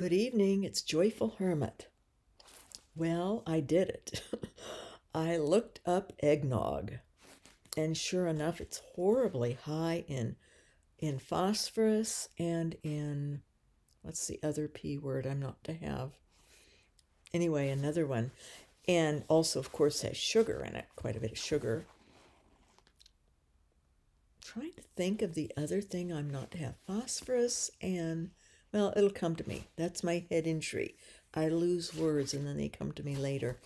Good evening, it's Joyful Hermit. Well, I did it. I looked up eggnog, and sure enough, it's horribly high in in phosphorus and in what's the other P word I'm not to have? Anyway, another one. And also, of course, has sugar in it, quite a bit of sugar. trying to think of the other thing I'm not to have phosphorus and well, it'll come to me. That's my head injury. I lose words and then they come to me later.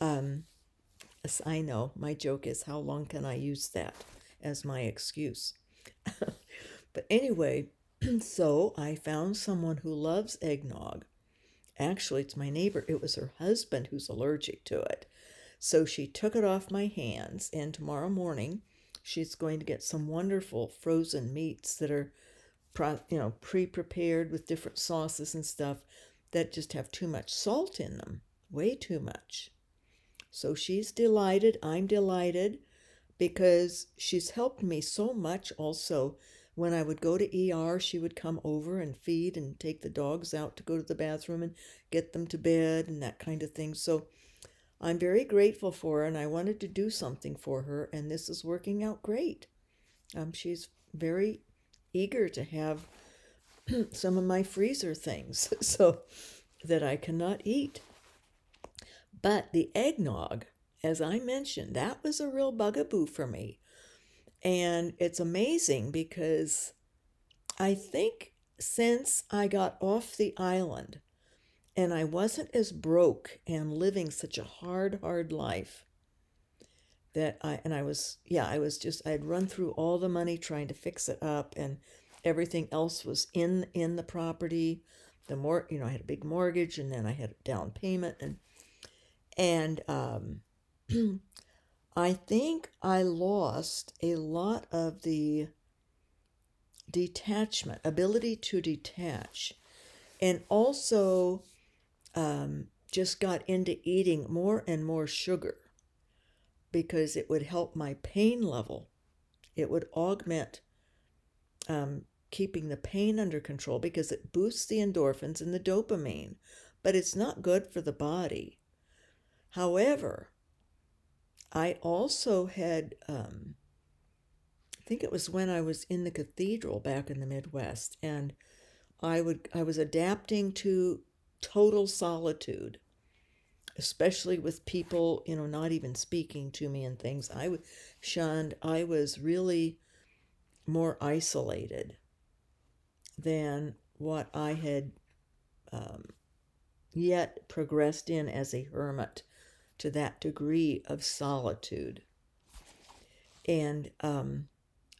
Um, as I know, my joke is how long can I use that as my excuse? but anyway, so I found someone who loves eggnog. Actually, it's my neighbor. It was her husband who's allergic to it. So she took it off my hands, and tomorrow morning she's going to get some wonderful frozen meats that are you know, pre-prepared with different sauces and stuff that just have too much salt in them, way too much. So she's delighted. I'm delighted because she's helped me so much also. When I would go to ER, she would come over and feed and take the dogs out to go to the bathroom and get them to bed and that kind of thing. So I'm very grateful for her and I wanted to do something for her, and this is working out great. Um, she's very eager to have some of my freezer things so that I cannot eat. But the eggnog, as I mentioned, that was a real bugaboo for me. And it's amazing because I think since I got off the island and I wasn't as broke and living such a hard, hard life, that I and I was yeah I was just I'd run through all the money trying to fix it up and everything else was in in the property. The more you know I had a big mortgage and then I had a down payment and and um, I think I lost a lot of the detachment ability to detach. And also um, just got into eating more and more sugar because it would help my pain level. It would augment um, keeping the pain under control because it boosts the endorphins and the dopamine, but it's not good for the body. However, I also had, um, I think it was when I was in the cathedral back in the Midwest, and I would I was adapting to total solitude especially with people, you know, not even speaking to me and things. I was shunned. I was really more isolated than what I had um, yet progressed in as a hermit to that degree of solitude. And um,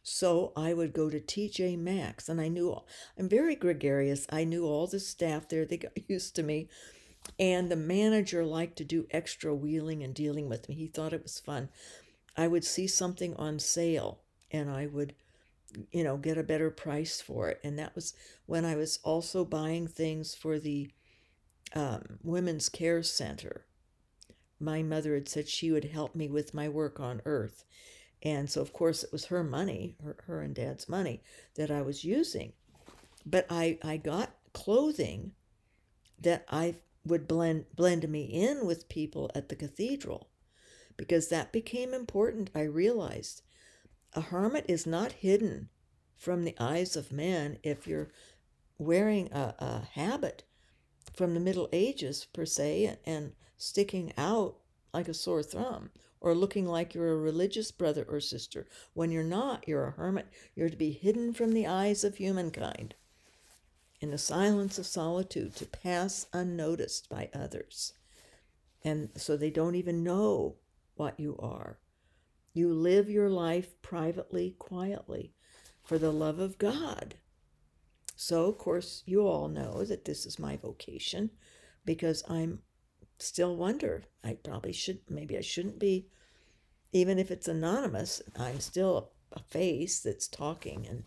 so I would go to TJ Maxx, and I knew I'm very gregarious. I knew all the staff there, they got used to me and the manager liked to do extra wheeling and dealing with me. He thought it was fun. I would see something on sale and I would, you know, get a better price for it. And that was when I was also buying things for the um, Women's Care Center. My mother had said she would help me with my work on earth. And so, of course, it was her money, her, her and dad's money, that I was using. But I, I got clothing that I would blend blend me in with people at the cathedral. Because that became important i realized a hermit is not hidden from the eyes of man if you're wearing a, a habit from the middle ages per se and sticking out like a sore thumb or looking like you're a religious brother or sister. When you're not you're a hermit. You're to be hidden from the eyes of humankind in the silence of solitude to pass unnoticed by others. And so they don't even know what you are. You live your life privately, quietly, for the love of God. So, of course, you all know that this is my vocation because I'm still wonder. I probably should, maybe I shouldn't be, even if it's anonymous, I'm still a face that's talking and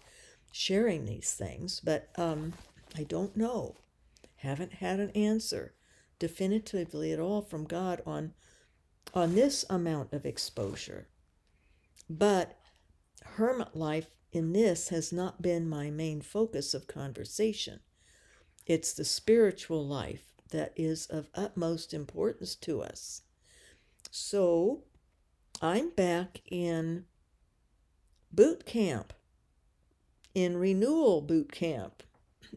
sharing these things. But um, I don't know. Haven't had an answer definitively at all from God on on this amount of exposure. But hermit life in this has not been my main focus of conversation. It's the spiritual life that is of utmost importance to us. So I'm back in boot camp, in renewal boot camp,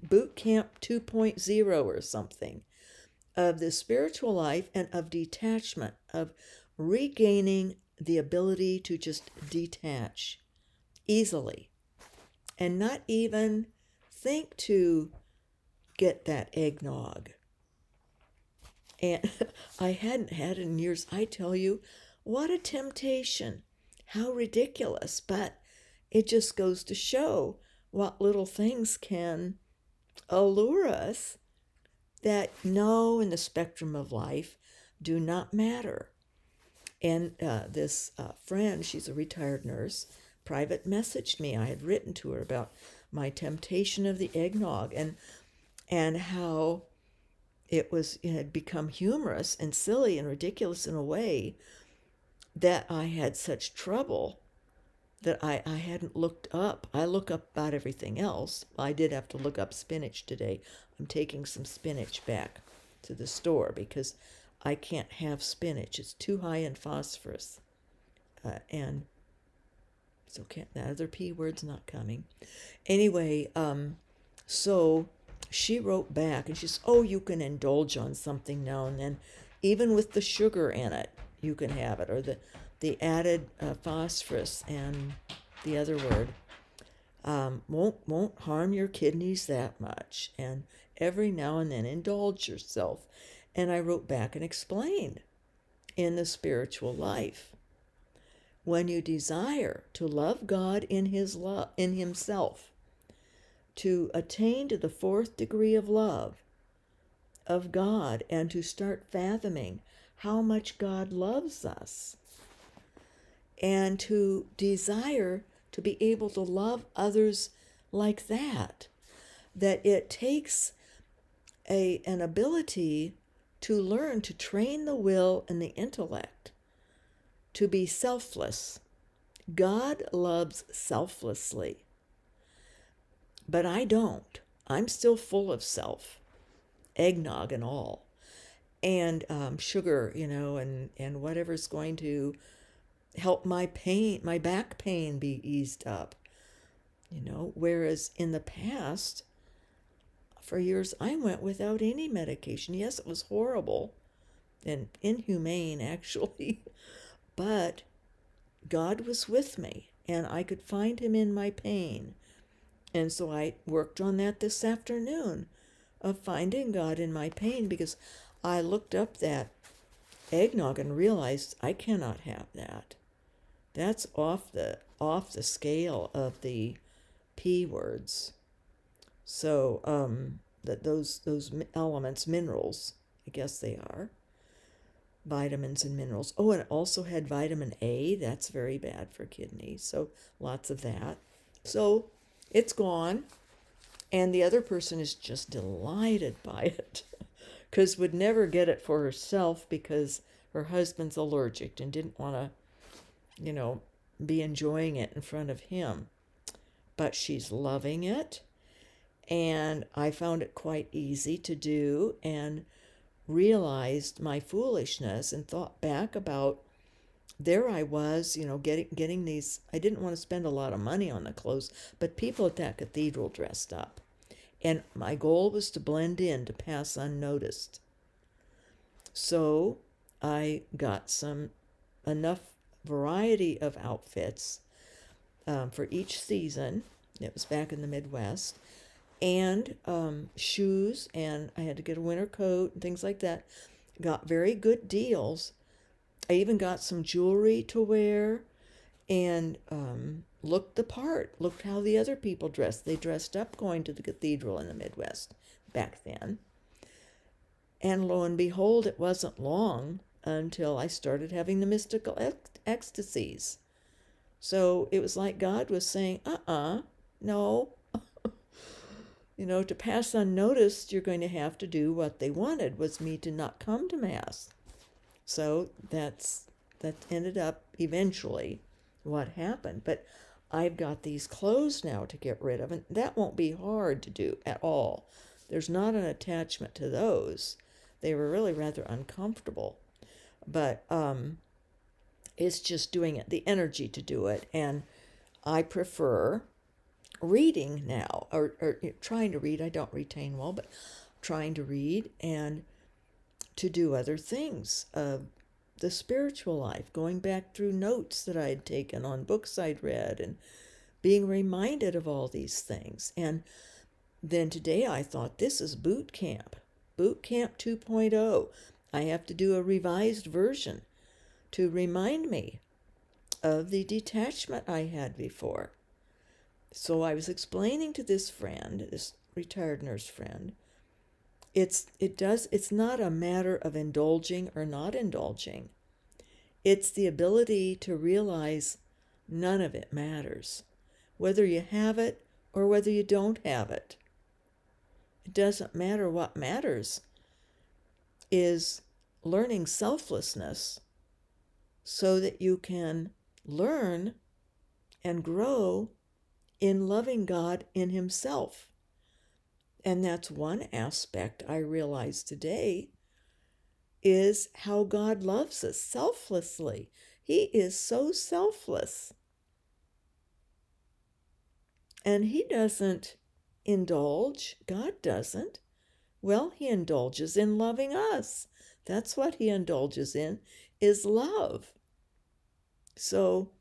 boot camp 2.0 or something of the spiritual life and of detachment, of regaining the ability to just detach easily and not even think to get that eggnog. And I hadn't had in years. I tell you, what a temptation. How ridiculous. But it just goes to show what little things can allure us that no, in the spectrum of life, do not matter. And uh, this uh, friend, she's a retired nurse, private messaged me. I had written to her about my temptation of the eggnog and and how it was it had become humorous and silly and ridiculous in a way that I had such trouble that I, I hadn't looked up. I look up about everything else. I did have to look up spinach today. I'm taking some spinach back to the store because I can't have spinach. It's too high in phosphorus. Uh, and so can't that other P word's not coming. Anyway, um, so she wrote back and she says, Oh, you can indulge on something now and then, even with the sugar in it, you can have it, or the, the added uh, phosphorus and the other word um, won't won't harm your kidneys that much. And every now and then indulge yourself. And I wrote back and explained in the spiritual life when you desire to love God in his love in himself to attain to the fourth degree of love of God and to start fathoming how much God loves us and to desire to be able to love others like that that it takes a an ability to learn to train the will and the intellect to be selfless. God loves selflessly. But I don't. I'm still full of self, eggnog and all, and um, sugar, you know, and, and whatever's going to help my pain, my back pain be eased up, you know. Whereas in the past, for years, I went without any medication. Yes, it was horrible and inhumane, actually. But God was with me and I could find him in my pain. And so I worked on that this afternoon of finding God in my pain because I looked up that eggnog and realized I cannot have that. That's off the off the scale of the p words. So um, that those those elements, minerals, I guess they are vitamins and minerals. Oh, and it also had vitamin A. That's very bad for kidneys. So lots of that. So it's gone. And the other person is just delighted by it because would never get it for herself because her husband's allergic and didn't want to, you know, be enjoying it in front of him. But she's loving it. And I found it quite easy to do. And realized my foolishness and thought back about there I was, you know, getting getting these I didn't want to spend a lot of money on the clothes, but people at that cathedral dressed up. And my goal was to blend in, to pass unnoticed. So I got some enough variety of outfits um, for each season. It was back in the Midwest and um, shoes, and I had to get a winter coat and things like that. Got very good deals. I even got some jewelry to wear and um, looked the part, looked how the other people dressed. They dressed up going to the cathedral in the Midwest back then. And lo and behold, it wasn't long until I started having the mystical ec- ecstasies. So it was like God was saying, uh uh-uh, uh, no, you know, to pass unnoticed, you're going to have to do what they wanted was me to not come to mass. So that's that ended up eventually what happened. But I've got these clothes now to get rid of, and that won't be hard to do at all. there's not an attachment to those. They were really rather uncomfortable. But um, it's just doing it, the energy to do it. And I prefer reading now, or, or trying to read. I don't retain well, but trying to read and to do other things. The spiritual life, going back through notes that I had taken on books I'd read and being reminded of all these things. And then today I thought, this is boot camp, boot camp 2.0. I have to do a revised version to remind me of the detachment I had before. So I was explaining to this friend, this retired nurse friend, it's it does it's not a matter of indulging or not indulging. It's the ability to realize none of it matters, whether you have it or whether you don't have it. It doesn't matter what matters is learning selflessness so that you can learn and grow in loving God in Himself. And that's one aspect I realize today is how God loves us selflessly. He is so selfless. And He doesn't indulge, God doesn't. Well, He indulges in loving us. That's what He indulges in is love. So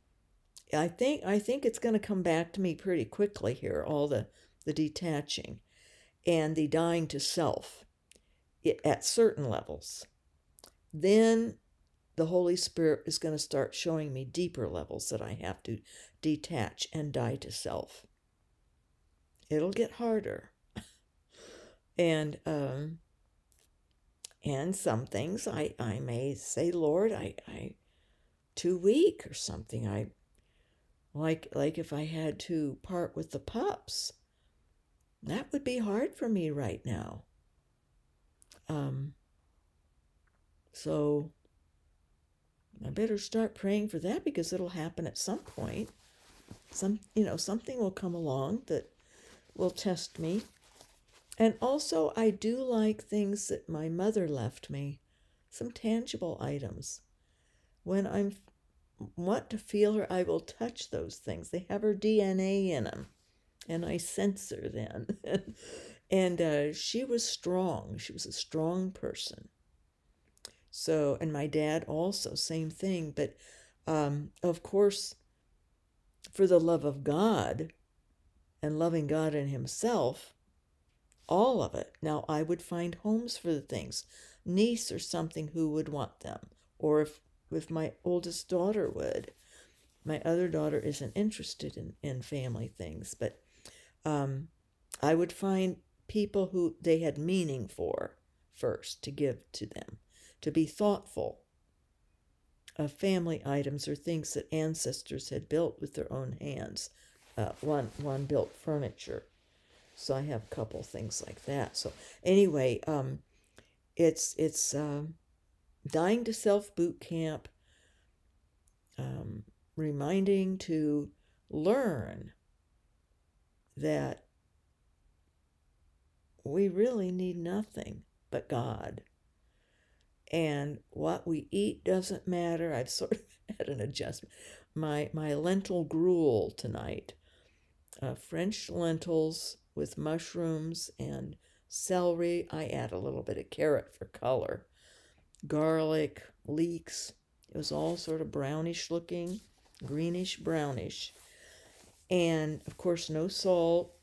I think I think it's going to come back to me pretty quickly here all the the detaching and the dying to self at certain levels. Then the Holy Spirit is going to start showing me deeper levels that I have to detach and die to self. It'll get harder. and um, and some things I, I may say, Lord, I, I too weak or something. I like like if I had to part with the pups that would be hard for me right now. Um, so I better start praying for that because it'll happen at some point. Some, you know, something will come along that will test me. And also, I do like things that my mother left me, some tangible items. When I want to feel her, I will touch those things. They have her DNA in them and I sense her then. and uh, she was strong. She was a strong person. So, and my dad also, same thing. But um, of course, for the love of God and loving God and Himself, all of it. Now, I would find homes for the things, niece or something who would want them, or if, if my oldest daughter would. My other daughter isn't interested in, in family things, but um, I would find people who they had meaning for first to give to them, to be thoughtful of family items or things that ancestors had built with their own hands. Uh, one one built furniture, so I have a couple things like that. So anyway, um, it's it's um, dying to self boot camp. Um, reminding to learn that we really need nothing but God. And what we eat doesn't matter. I've sort of had an adjustment. My, my lentil gruel tonight uh, French lentils with mushrooms and celery. I add a little bit of carrot for color, garlic, leeks. It was all sort of brownish looking, greenish brownish and of course no salt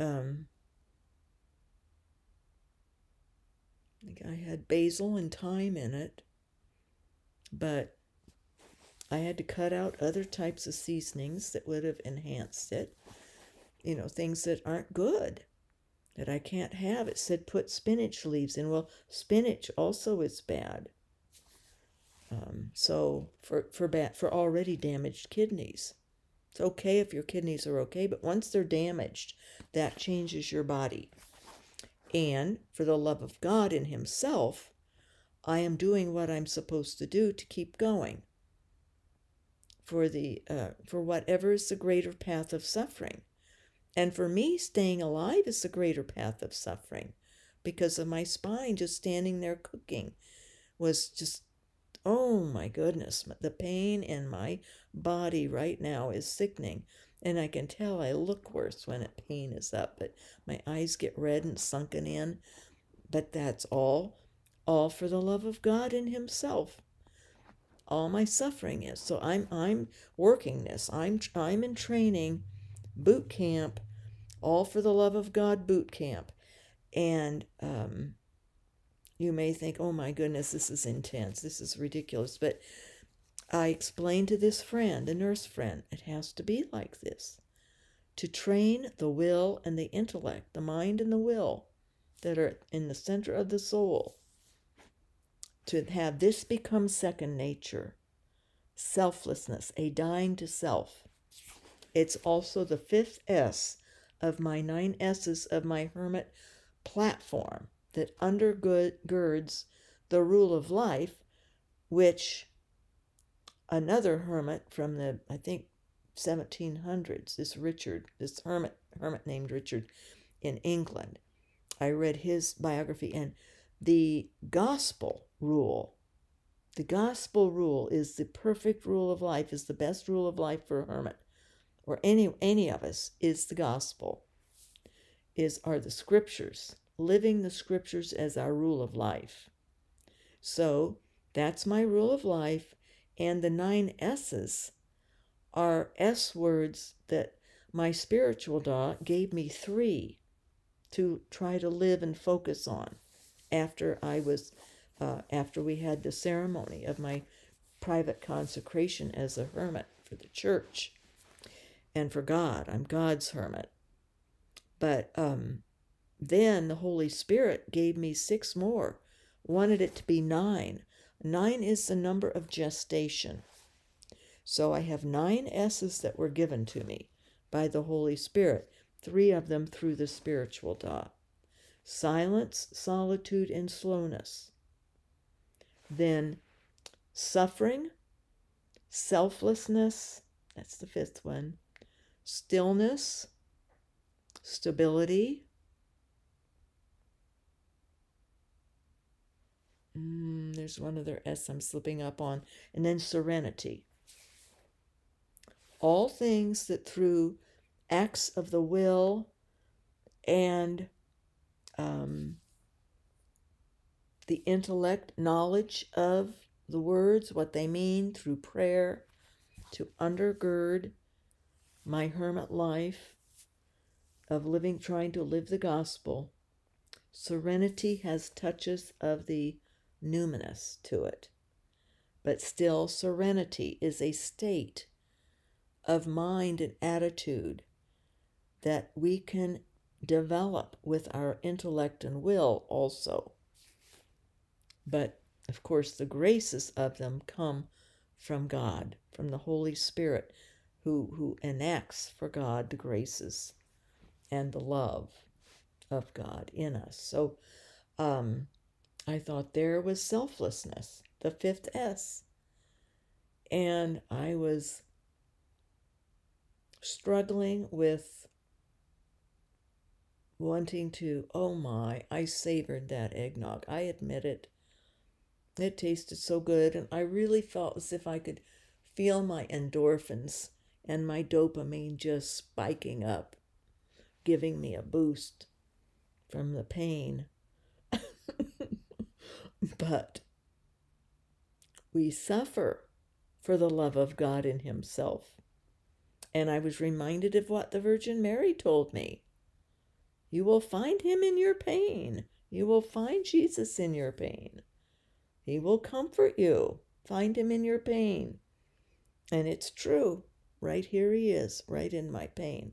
um, I think I had basil and thyme in it, but I had to cut out other types of seasonings that would have enhanced it. You know, things that aren't good, that I can't have. It said put spinach leaves in. Well, spinach also is bad. Um, so for for bad for already damaged kidneys. It's okay if your kidneys are okay, but once they're damaged, that changes your body. And for the love of God in Himself, I am doing what I'm supposed to do to keep going. For the uh, for whatever is the greater path of suffering, And for me, staying alive is the greater path of suffering because of my spine just standing there cooking was just, oh my goodness, the pain in my body right now is sickening. And I can tell I look worse when it pain is up, but my eyes get red and sunken in. But that's all, all for the love of God and Himself. All my suffering is. So I'm I'm working this. I'm I'm in training, boot camp, all for the love of God boot camp. And um, you may think, oh my goodness, this is intense. This is ridiculous. But I explained to this friend, a nurse friend, it has to be like this to train the will and the intellect, the mind and the will that are in the center of the soul, to have this become second nature. Selflessness, a dying to self. It's also the fifth S of my nine S's of my hermit platform that undergirds the rule of life, which another hermit from the I think 1700s, this Richard, this hermit hermit named Richard in England. I read his biography and the gospel rule the gospel rule is the perfect rule of life is the best rule of life for a hermit or any any of us is the gospel is are the scriptures living the scriptures as our rule of life. So that's my rule of life and the nine S's are S words that my spiritual dog gave me three to try to live and focus on after I was, uh, after we had the ceremony of my private consecration as a hermit for the church and for God. I'm God's hermit. But um, then the Holy Spirit gave me six more, wanted it to be nine. Nine is the number of gestation. So I have nine S's that were given to me by the Holy Spirit, three of them through the spiritual dot silence, solitude, and slowness. Then suffering, selflessness, that's the fifth one, stillness, stability, Mm, there's one other S I'm slipping up on. And then serenity. All things that through acts of the will and um, the intellect, knowledge of the words, what they mean through prayer to undergird my hermit life of living, trying to live the gospel. Serenity has touches of the numinous to it. But still, serenity is a state of mind and attitude that we can develop with our intellect and will also. But of course, the graces of them come from God, from the Holy Spirit, who, who enacts for God the graces and the love of God in us. So, um, I thought there was selflessness, the fifth S. And I was struggling with wanting to, oh my, I savored that eggnog. I admit it. It tasted so good, and I really felt as if I could feel my endorphins and my dopamine just spiking up, giving me a boost from the pain. But we suffer for the love of God in Himself. And I was reminded of what the Virgin Mary told me. You will find Him in your pain. You will find Jesus in your pain. He will comfort you. Find Him in your pain. And it's true. Right here He is, right in my pain.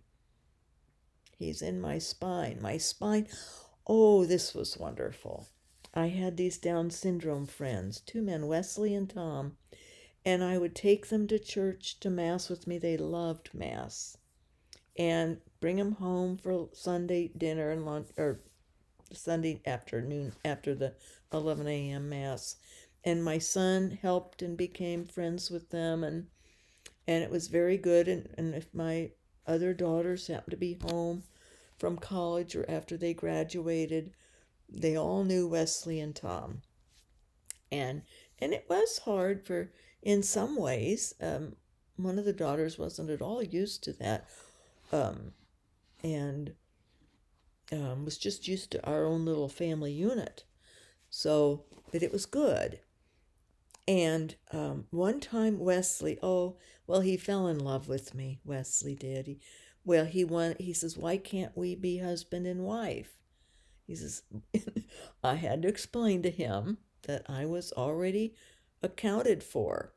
He's in my spine. My spine. Oh, this was wonderful. I had these Down syndrome friends, two men, Wesley and Tom, and I would take them to church to Mass with me. They loved Mass. And bring them home for Sunday dinner and lunch, or Sunday afternoon after the 11 a.m. Mass. And my son helped and became friends with them, and and it was very good. And, and if my other daughters happened to be home from college or after they graduated. They all knew Wesley and Tom. And and it was hard for in some ways. Um, one of the daughters wasn't at all used to that. Um, and um, was just used to our own little family unit. So, but it was good. And um, one time, Wesley, oh, well, he fell in love with me. Wesley did. He, well, he went. He says, "Why can't we be husband and wife?" He says, "I had to explain to him that I was already accounted for."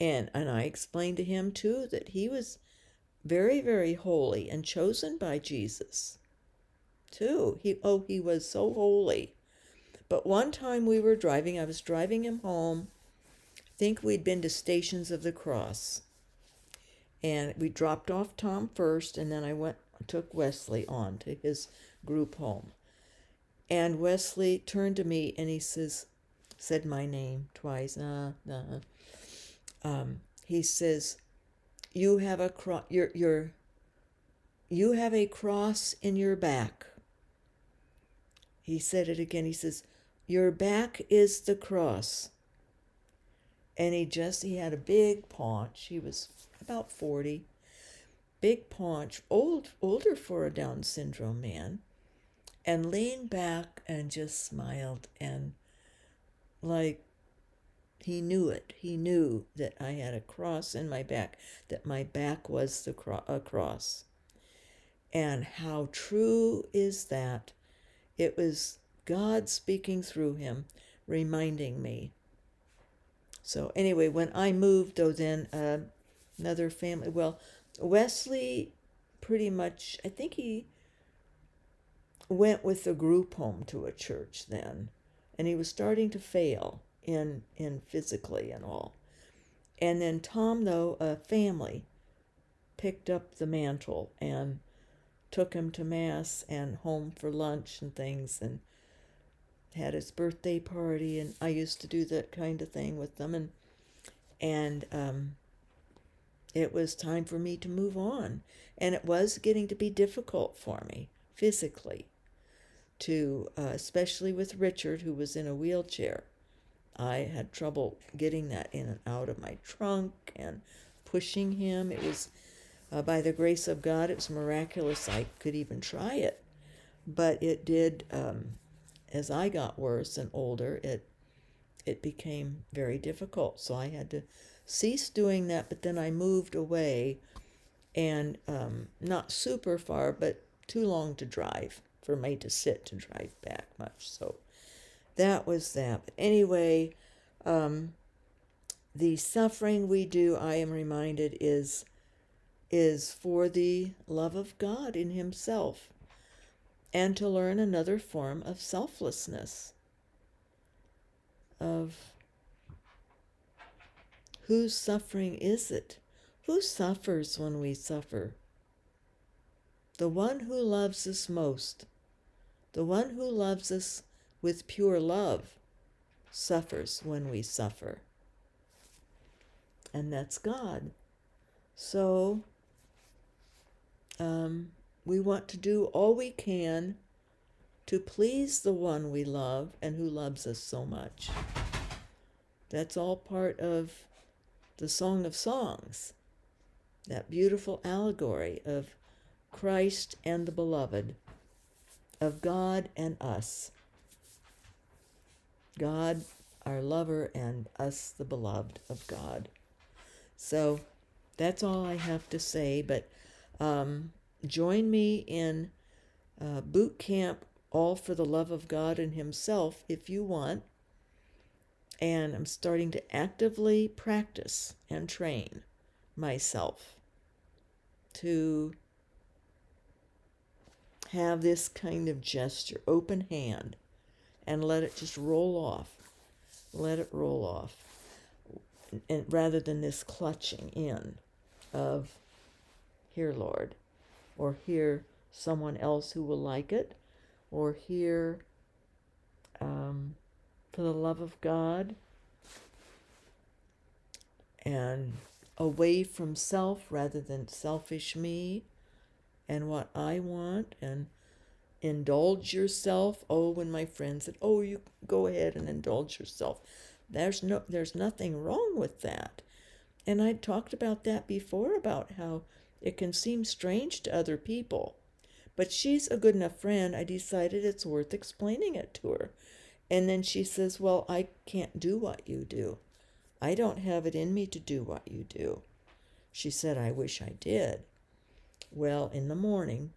And and I explained to him too that he was very, very holy and chosen by Jesus too. He oh he was so holy. But one time we were driving, I was driving him home. I think we'd been to Stations of the Cross. And we dropped off Tom first, and then I went took Wesley on to his group home. And Wesley turned to me and he says, said my name twice. Uh, uh. Um, he says, "You have a cross. You're, you're, you have a cross in your back." He said it again. He says, Your back is the cross. And he just, he had a big paunch. He was about 40. Big paunch, old, older for a Down syndrome man. And leaned back and just smiled and like he knew it. He knew that I had a cross in my back, that my back was the cro- a cross. And how true is that it was God speaking through him, reminding me. So, anyway, when I moved, though, then uh, another family, well, Wesley pretty much, I think he went with the group home to a church then, and he was starting to fail in, in physically and all. And then Tom, though, a family, picked up the mantle and took him to mass and home for lunch and things and had his birthday party and I used to do that kind of thing with them and and um, it was time for me to move on. And it was getting to be difficult for me physically to uh, especially with Richard who was in a wheelchair. I had trouble getting that in and out of my trunk and pushing him. It was uh, by the grace of God, it was miraculous I could even try it. But it did, um, as I got worse and older, it it became very difficult. So I had to cease doing that. But then I moved away, and um, not super far, but too long to drive for me to sit to drive back much. So that was that. But anyway, um, the suffering we do, I am reminded, is is for the love of God in Himself and to learn another form of selflessness, of whose suffering is it? Who suffers when we suffer? The one who loves us most, the one who loves us with pure love, suffers when we suffer. And that's God. So um, we want to do all we can to please the one we love and who loves us so much. That's all part of the Song of Songs, that beautiful allegory of Christ and the beloved, of God and us. God, our lover, and us, the beloved of God. So that's all I have to say, but um, join me in uh, boot camp, All for the Love of God and Himself, if you want. And I'm starting to actively practice and train myself to have this kind of gesture, open hand, and let it just roll off. Let it roll off. And rather than this clutching in of here, Lord, or hear someone else who will like it, or hear um, for the love of God. And away from self rather than selfish me and what I want and indulge yourself. Oh, when my friend said, "Oh, you go ahead and indulge yourself." There's no there's nothing wrong with that. And I talked about that before about how it can seem strange to other people. But she's a good enough friend. I decided it's worth explaining it to her. And then she says, Well, I can't do what you do. I don't have it in me to do what you do. She said, I wish I did. Well, in the morning,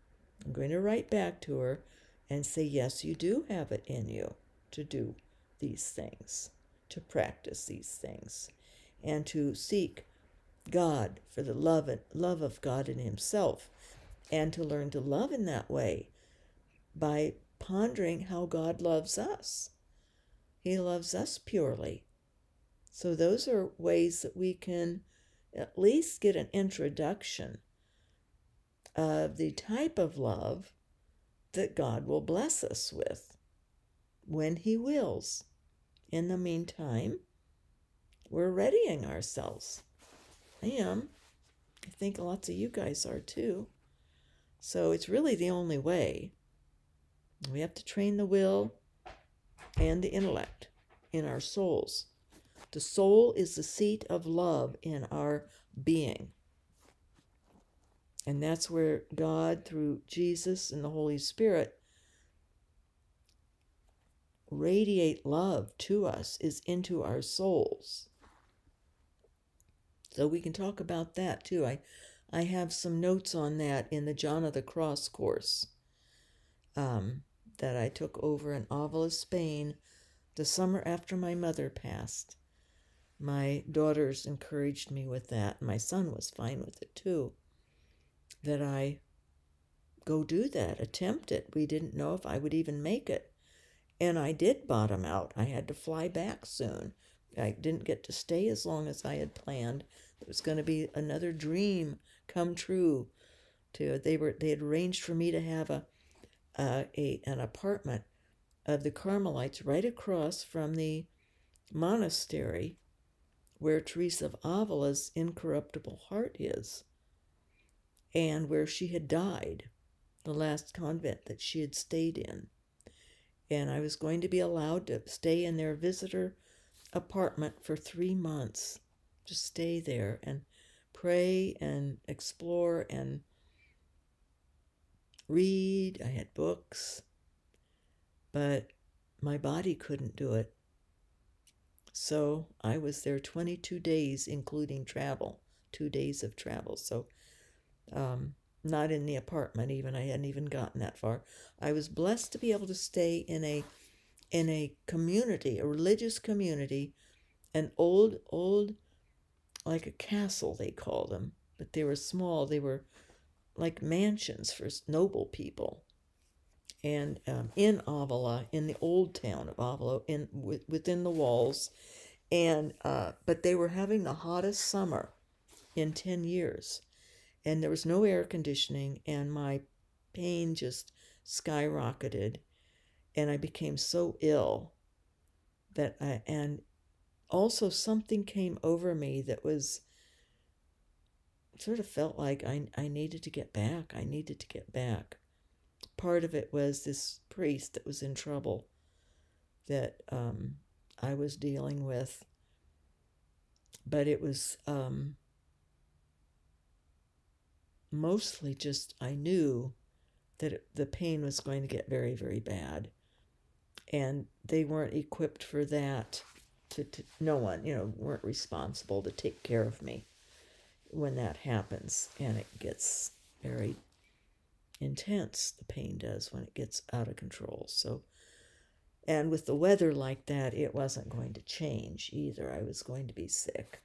I'm going to write back to her and say, Yes, you do have it in you to do these things, to practice these things, and to seek God for the love, and, love of God in Himself, and to learn to love in that way by pondering how God loves us. He loves us purely. So, those are ways that we can at least get an introduction of the type of love that God will bless us with when He wills. In the meantime, we're readying ourselves. I am. I think lots of you guys are too. So it's really the only way. We have to train the will and the intellect in our souls. The soul is the seat of love in our being. And that's where God, through Jesus and the Holy Spirit, radiate love to us, is into our souls. So we can talk about that too. I, I have some notes on that in the John of the Cross course um, that I took over in Avila, Spain, the summer after my mother passed. My daughters encouraged me with that. My son was fine with it too that I go do that, attempt it. We didn't know if I would even make it. And I did bottom out. I had to fly back soon. I didn't get to stay as long as I had planned. It was going to be another dream come true. To they were they had arranged for me to have a, uh, a an apartment of the Carmelites right across from the monastery where Teresa of Avila's incorruptible heart is and where she had died, the last convent that she had stayed in. And I was going to be allowed to stay in their visitor apartment for three months, just stay there and pray and explore and read. I had books, but my body couldn't do it. So I was there 22 days, including travel, two days of travel. So um, not in the apartment even. I hadn't even gotten that far. I was blessed to be able to stay in a in a community, a religious community, an old old like a castle they call them, but they were small. They were like mansions for noble people. And um, in Avila, in the old town of Avila, in within the walls, and uh, but they were having the hottest summer in ten years, and there was no air conditioning and my pain just skyrocketed and I became so ill that I and also something came over me that was sort of felt like I, I needed to get back. I needed to get back. Part of it was this priest that was in trouble that um, I was dealing with. But it was um, mostly just I knew that it, the pain was going to get very, very bad. And they weren't equipped for that. To, to no one, you know, weren't responsible to take care of me when that happens, and it gets very intense. The pain does when it gets out of control. So, and with the weather like that, it wasn't going to change either. I was going to be sick,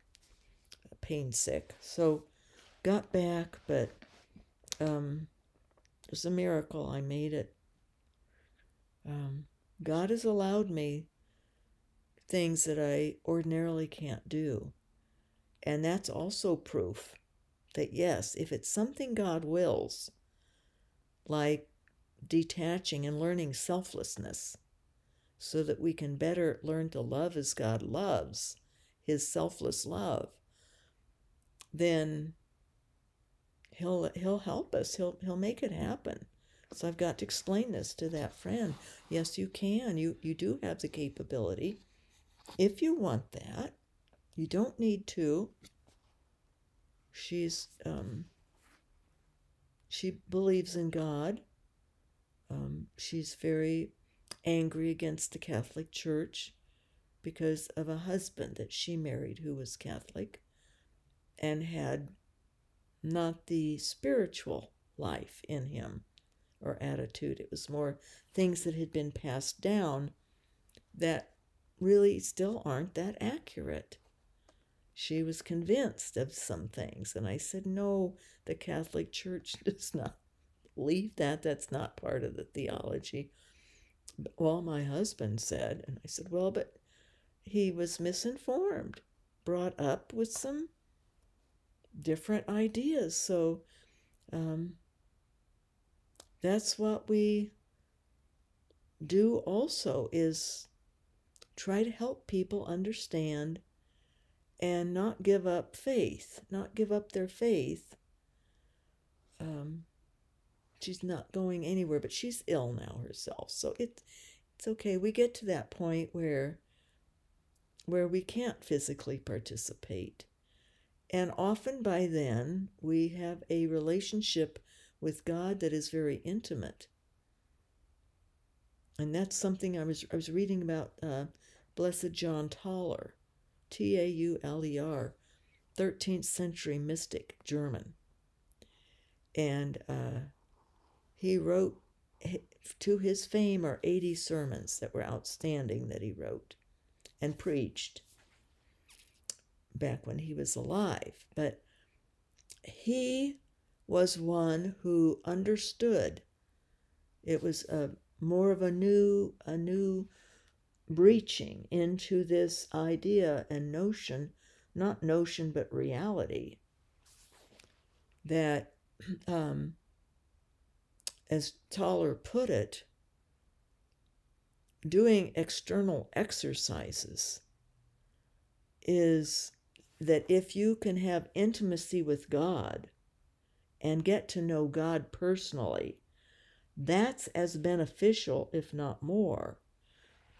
pain sick. So, got back, but um, it was a miracle. I made it. Um, God has allowed me things that I ordinarily can't do. And that's also proof that, yes, if it's something God wills, like detaching and learning selflessness, so that we can better learn to love as God loves, His selfless love, then he'll he'll help us. He'll he'll make it happen. So I've got to explain this to that friend. Yes, you can. You you do have the capability. If you want that, you don't need to. She's um she believes in God. Um, she's very angry against the Catholic Church because of a husband that she married who was Catholic and had not the spiritual life in him or attitude. It was more things that had been passed down that really still aren't that accurate. She was convinced of some things, and I said, No, the Catholic Church does not believe that. That's not part of the theology. Well, my husband said, and I said, Well, but he was misinformed, brought up with some different ideas. So um, that's what we do also is try to help people understand and not give up faith, not give up their faith. Um, she's not going anywhere, but she's ill now herself, so it it's okay. We get to that point where where we can't physically participate. And often by then, we have a relationship with God that is very intimate. And that's something I was, I was reading about uh, Blessed John Tauler, T A U L E R, 13th century mystic, German. And uh, he wrote, to his fame are 80 sermons that were outstanding that he wrote and preached back when he was alive. But he was one who understood. It was a more of a new a new breaching into this idea and notion, not notion but reality, that um, as Tauler put it, doing external exercises is that if you can have intimacy with God and get to know God personally, that's as beneficial, if not more,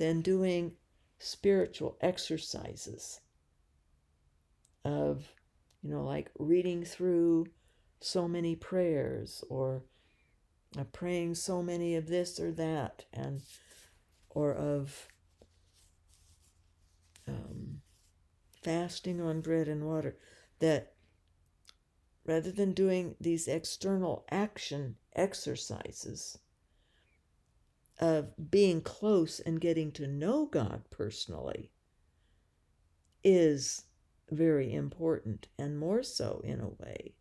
than doing spiritual exercises of, you know, like reading through so many prayers or uh, praying so many of this or that and or of um, fasting on bread and water, that rather than doing these external action exercises of being close and getting to know God personally, is very important, and more so in a way.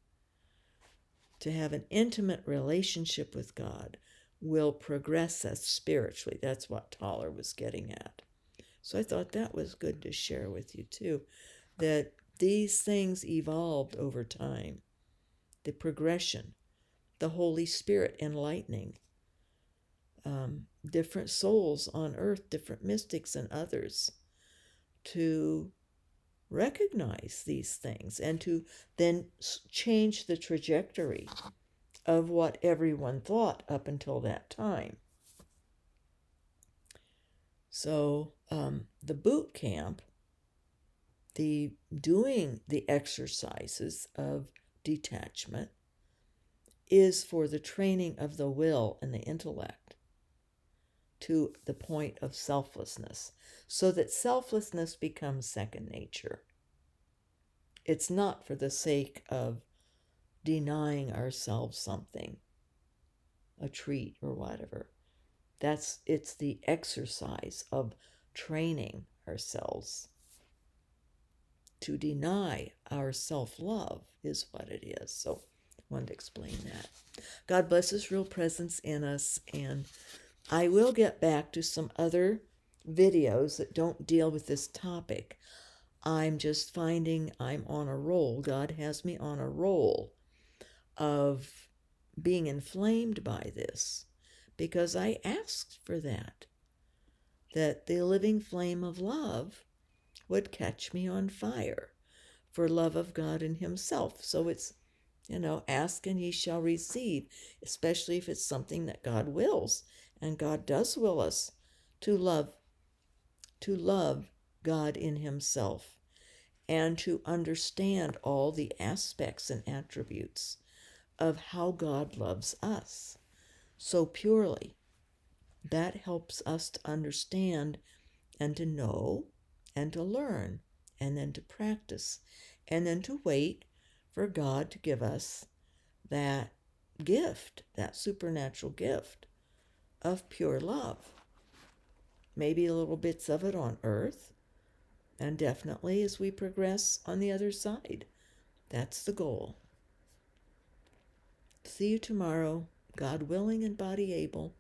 To have an intimate relationship with God will progress us spiritually. That's what Tauler was getting at. So I thought that was good to share with you too, that these things evolved over time. The progression, the Holy Spirit enlightening, um, different souls on earth, different mystics and others, to recognize these things and to then change the trajectory of what everyone thought up until that time. So um, the boot camp, the doing the exercises of detachment, is for the training of the will and the intellect to the point of selflessness, so that selflessness becomes second nature. It's not for the sake of denying ourselves something, a treat or whatever. That's it's the exercise of training ourselves. To deny our self love is what it is. So I wanted to explain that. God bless His real presence in us, and I will get back to some other videos that don't deal with this topic. I'm just finding I'm on a roll. God has me on a roll of being inflamed by this because I asked for that. That the living flame of love would catch me on fire. for love of God and Himself. So it's, you know, ask and ye shall receive, especially if it's something that God wills. And God does will us to love, to love God in Himself and to understand all the aspects and attributes of how God loves us so purely. That helps us to understand and to know and to learn and then to practice and then to wait for God to give us that gift, that supernatural gift of pure love. Maybe a little bits of it on earth, and definitely as we progress on the other side. That's the goal. See you tomorrow, God willing and body able.